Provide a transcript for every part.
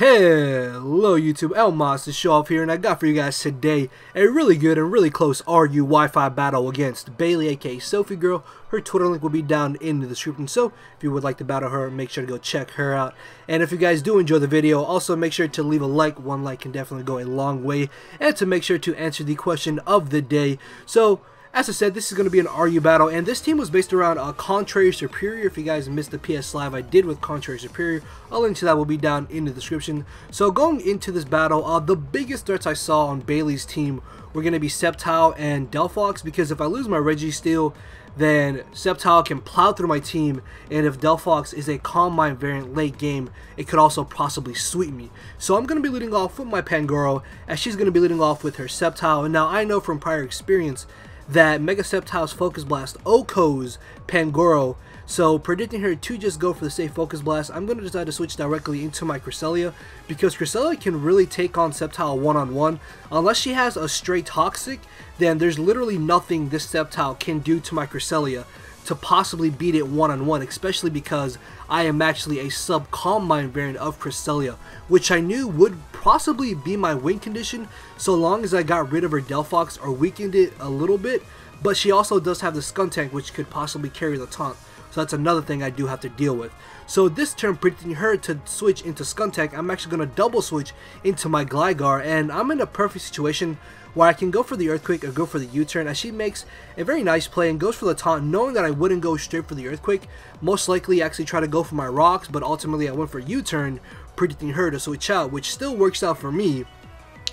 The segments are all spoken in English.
Hello YouTube, Elmas the Showoff here and I got for you guys today a really good and really close RU Wi-Fi battle against Bailey aka Sophie Girl. Her Twitter link will be down in the description so if you would like to battle her make sure to go check her out. And if you guys do enjoy the video also make sure to leave a like, one like can definitely go a long way and to make sure to answer the question of the day. So as I said, this is going to be an RU battle, and this team was based around uh, Contrary Serperior. If you guys missed the PS Live I did with Contrary Serperior, a link to that will be down in the description. So going into this battle, uh, the biggest threats I saw on Bailey's team were going to be Sceptile and Delphox, because if I lose my Registeel, then Sceptile can plow through my team, and if Delphox is a Calm Mind variant late game, it could also possibly sweep me. So I'm going to be leading off with my Pangoro, as she's going to be leading off with her Sceptile, and now I know from prior experience that Mega Sceptile's Focus Blast OHKOs Pangoro. So predicting her to just go for the safe Focus Blast, I'm going to decide to switch directly into my Cresselia because Cresselia can really take on Sceptile one-on-one. -on -one. Unless she has a straight Toxic, then there's literally nothing this Sceptile can do to my Cresselia to possibly beat it one-on-one, -on -one, especially because I am actually a sub-Calm Mind variant of Cresselia, which I knew would possibly be my win condition so long as I got rid of her Delphox or weakened it a little bit, but she also does have the Skuntank which could possibly carry the taunt. So that's another thing I do have to deal with. So this turn, predicting her to switch into Skuntank, I'm actually going to double switch into my Gligar, and I'm in a perfect situation where I can go for the Earthquake or go for the U-turn as she makes a very nice play and goes for the taunt knowing that I wouldn't go straight for the Earthquake. Most likely actually try to go for my rocks but ultimately I went for U-turn predicting her to switch out which still works out for me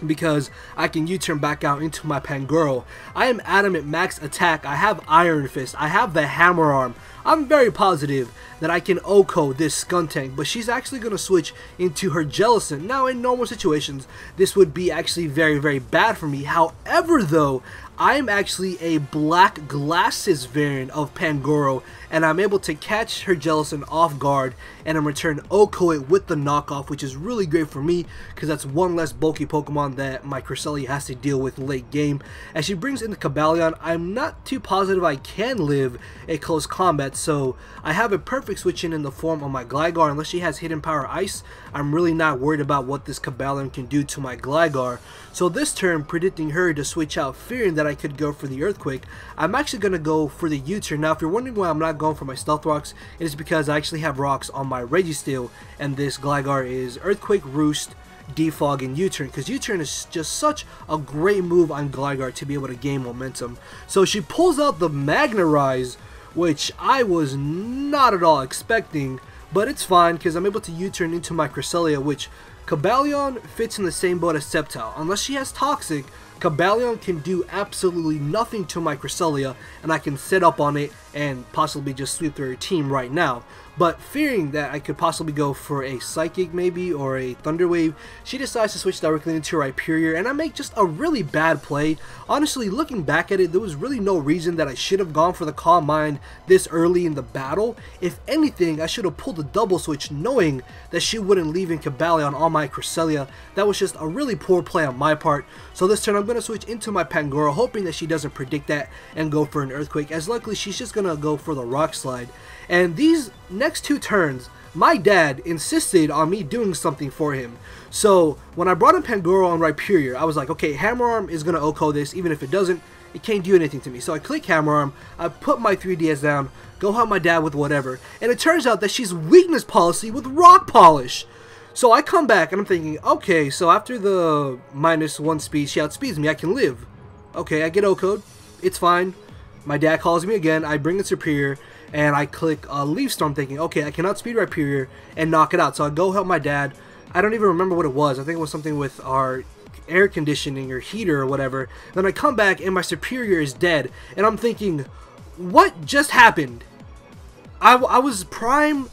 because I can U-turn back out into my Pangoro. I am adamant max attack, I have Iron Fist, I have the Hammer Arm. I'm very positive that I can OHKO this Skuntank, but she's actually going to switch into her Jellicent. Now, in normal situations, this would be actually very, very bad for me. However, though, I'm actually a black glasses variant of Pangoro, and I'm able to catch her Jellicent off guard, and in return OHKO it with the knockoff, which is really great for me, because that's one less bulky Pokemon that my Cresselia has to deal with late game. As she brings in the Cobalion, I'm not too positive I can live a close combat, so I have a perfect switch in in the form of my Gligar, unless she has Hidden Power Ice, I'm really not worried about what this Cobalion can do to my Gligar. So this turn, predicting her to switch out, fearing that I could go for the Earthquake, I'm actually going to go for the U-turn. Now, if you're wondering why I'm not going for my Stealth Rocks, it is because I actually have rocks on my Registeel, and this Gligar is Earthquake, Roost, defog and U-turn because U-turn is just such a great move on Gligar to be able to gain momentum. So she pulls out the Magnet Rise which I was not at all expecting but it's fine because I'm able to U-turn into my Cresselia which Cobalion fits in the same boat as Sceptile. Unless she has Toxic, Cobalion can do absolutely nothing to my Cresselia, and I can set up on it and possibly just sweep through her team right now. But fearing that I could possibly go for a Psychic maybe or a Thunder Wave, she decides to switch directly into Rhyperior and I make just a really bad play. Honestly, looking back at it, there was really no reason that I should have gone for the Calm Mind this early in the battle. If anything, I should have pulled the double switch knowing that she wouldn't leave in Cobalion on all my Cresselia. That was just a really poor play on my part. So this turn I'm going to switch into my Pangoro hoping that she doesn't predict that and go for an Earthquake as luckily she's just going to go for the Rock Slide. And these next two turns, my dad insisted on me doing something for him. So when I brought in Pangoro on Rhyperior, I was like, okay, Hammer Arm is going to OHKO this, even if it doesn't, it can't do anything to me. So I click Hammer Arm, I put my 3DS down, go help my dad with whatever, and it turns out that she's weakness policy with Rock Polish. So I come back and I'm thinking, okay, so after the minus one speed, she outspeeds me, I can live. Okay, I get OHKO'd, it's fine. My dad calls me again, I bring in Serperior, and I click uh, Leaf Storm thinking, okay, I cannot speed Rhyperior and knock it out. So I go help my dad. I don't even remember what it was. I think it was something with our air conditioning or heater or whatever. Then I come back and my Serperior is dead. And I'm thinking, what just happened? I, I was prime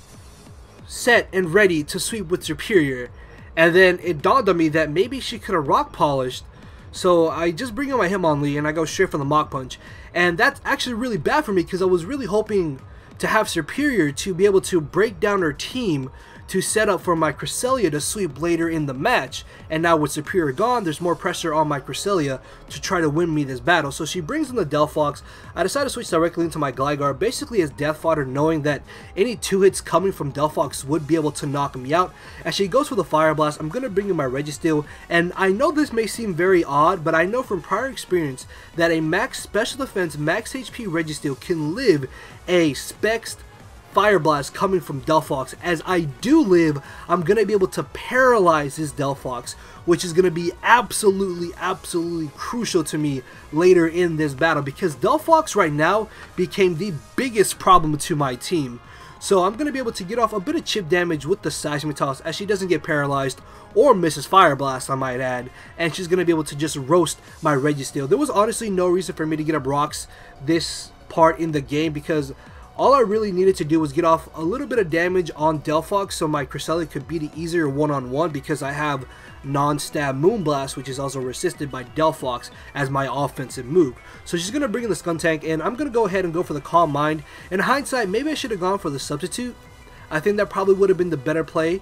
set and ready to sweep with Serperior. And then it dawned on me that maybe she could have rock polished so I just bring in my Hitmonlee and I go straight for the Mach Punch. And that's actually really bad for me because I was really hoping to have Serperior to be able to break down her team to set up for my Cresselia to sweep later in the match. And now with Serperior gone, there's more pressure on my Cresselia to try to win me this battle. So she brings in the Delphox. I decide to switch directly into my Gligar, basically as Death Fodder, knowing that any two hits coming from Delphox would be able to knock me out. As she goes for the Fire Blast, I'm going to bring in my Registeel. And I know this may seem very odd, but I know from prior experience that a max special defense, max HP Registeel can live a Specs Fire Blast coming from Delphox. As I do live, I'm going to be able to paralyze his Delphox, which is going to be absolutely, absolutely crucial to me later in this battle because Delphox right now became the biggest problem to my team. So I'm going to be able to get off a bit of chip damage with the Seismic Toss as she doesn't get paralyzed or misses Fire Blast, I might add. And she's going to be able to just roast my Registeel. There was honestly no reason for me to get up rocks this part in the game because all I really needed to do was get off a little bit of damage on Delphox so my Cresselia could beat it easier one-on-one -on -one because I have non-stab Moonblast which is also resisted by Delphox as my offensive move. So she's going to bring in the Skuntank and I'm going to go ahead and go for the Calm Mind. In hindsight, maybe I should have gone for the Substitute. I think that probably would have been the better play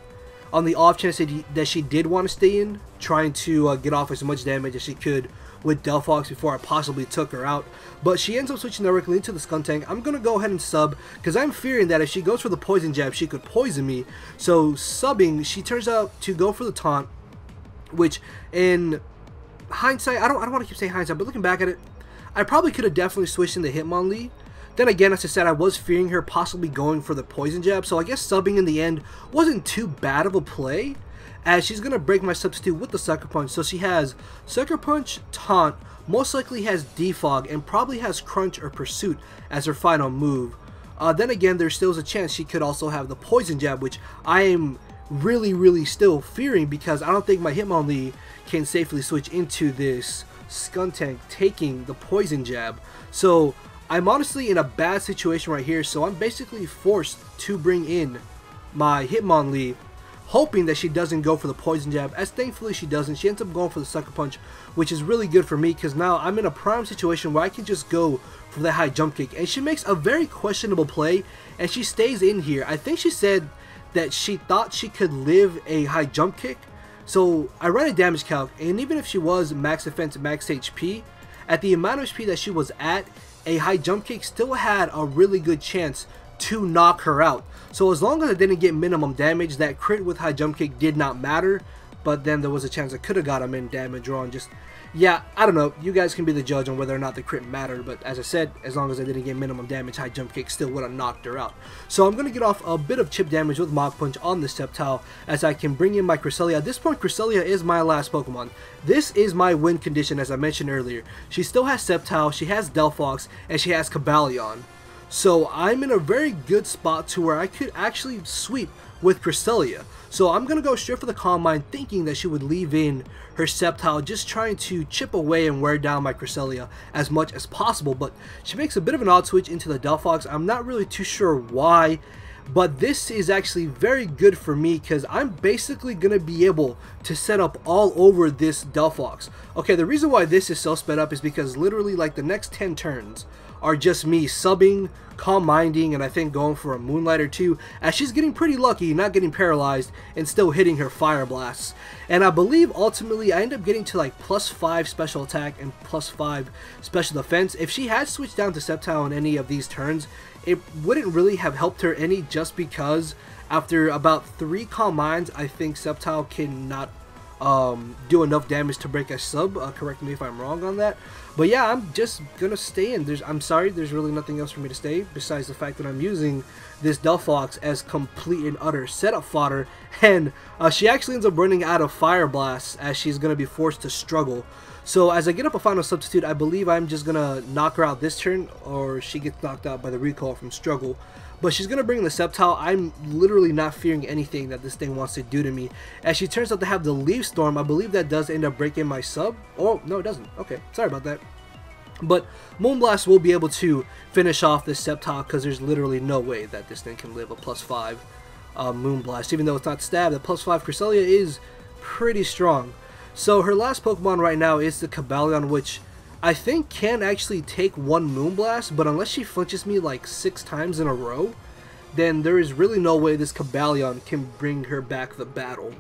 on the off chance that, he, that she did want to stay in, trying to uh, get off as much damage as she could with Delphox before I possibly took her out. But she ends up switching directly into the Skuntank. I'm going to go ahead and sub because I'm fearing that if she goes for the Poison Jab, she could poison me. So subbing, she turns out to go for the Taunt, which in hindsight, I don't, I don't want to keep saying hindsight, but looking back at it, I probably could have definitely switched into Hitmonlee. Then again, as I said, I was fearing her possibly going for the Poison Jab, so I guess subbing in the end wasn't too bad of a play as she's going to break my substitute with the Sucker Punch. So she has Sucker Punch, Taunt, most likely has Defog, and probably has Crunch or Pursuit as her final move. Uh, then again, there still is a chance she could also have the Poison Jab, which I am really, really still fearing because I don't think my Hitmonlee can safely switch into this Skuntank taking the Poison Jab. So I'm honestly in a bad situation right here, so I'm basically forced to bring in my Hitmonlee hoping that she doesn't go for the poison jab, as thankfully she doesn't. She ends up going for the sucker punch, which is really good for me because now I'm in a prime situation where I can just go for the high jump kick. And she makes a very questionable play, and she stays in here. I think she said that she thought she could live a high jump kick. So I ran a damage calc, and even if she was max defense, max HP, at the amount of HP that she was at, a high jump kick still had a really good chance to knock her out. So as long as I didn't get minimum damage, that crit with high jump kick did not matter. But then there was a chance I could have got him in damage or on just... Yeah, I don't know. You guys can be the judge on whether or not the crit mattered. But as I said, as long as I didn't get minimum damage, high jump kick still would have knocked her out. So I'm going to get off a bit of chip damage with Mach Punch on this Sceptile as I can bring in my Cresselia. At this point, Cresselia is my last Pokemon. This is my win condition as I mentioned earlier. She still has Sceptile, she has Delphox, and she has Cobalion. So I'm in a very good spot to where I could actually sweep with Cresselia. So I'm going to go straight for the Calm Mind thinking that she would leave in her Sceptile just trying to chip away and wear down my Cresselia as much as possible. But she makes a bit of an odd switch into the Delphox. I'm not really too sure why. But this is actually very good for me because I'm basically going to be able to set up all over this Delphox. Okay, the reason why this is so sped up is because literally like the next 10 turns are just me subbing, calm minding, and I think going for a moonlight or two, as she's getting pretty lucky, not getting paralyzed, and still hitting her fire blasts. And I believe ultimately I end up getting to like plus 5 special attack and plus 5 special defense. If she had switched down to Sceptile in any of these turns, it wouldn't really have helped her any just because after about 3 calm minds, I think Sceptile cannot um, do enough damage to break a sub. Uh, correct me if I'm wrong on that. But yeah, I'm just gonna stay in. There's, I'm sorry, there's really nothing else for me to stay besides the fact that I'm using this Delphox as complete and utter setup fodder. And uh, she actually ends up running out of Fire Blast as she's gonna be forced to struggle. So as I get up a final substitute, I believe I'm just gonna knock her out this turn, or she gets knocked out by the recoil from struggle. But she's to bring the Sceptile. I'm literally not fearing anything that this thing wants to do to me. As she turns out to have the Leaf Storm, I believe that does end up breaking my sub. Oh, no it doesn't. Okay, sorry about that. But Moonblast will be able to finish off this Sceptile because there's literally no way that this thing can live a plus 5 uh, Moonblast. Even though it's not stab, the plus 5 Cresselia is pretty strong. So her last Pokemon right now is the Cobalion, which I think can actually take one Moonblast, but unless she flinches me like six times in a row, then there is really no way this Cobalion can bring her back the battle.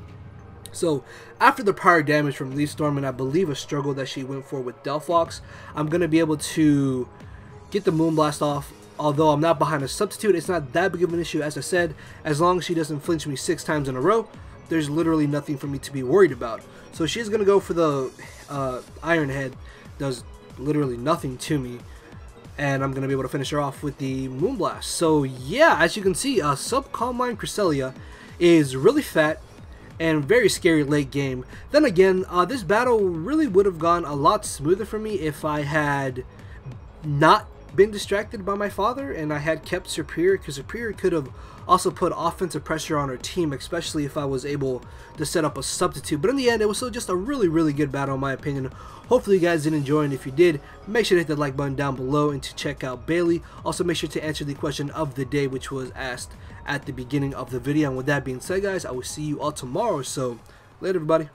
So, after the prior damage from Leaf Storm and I believe a struggle that she went for with Delphox, I'm going to be able to get the Moonblast off. Although I'm not behind a substitute, it's not that big of an issue as I said. As long as she doesn't flinch me six times in a row, there's literally nothing for me to be worried about. So she's going to go for the uh, Iron Head. Does literally nothing to me and I'm going to be able to finish her off with the Moonblast. So yeah, as you can see, uh, Sub Calm Mind Cresselia is really fat and very scary late game. Then again, uh, this battle really would have gone a lot smoother for me if I had not been distracted by my father and I had kept Serperior because Serperior could have also put offensive pressure on our team especially if I was able to set up a substitute. But in the end it was still just a really really good battle in my opinion. Hopefully you guys did enjoy and if you did make sure to hit the like button down below and to check out Bailey. Also make sure to answer the question of the day which was asked at the beginning of the video. And with that being said guys I will see you all tomorrow. So later everybody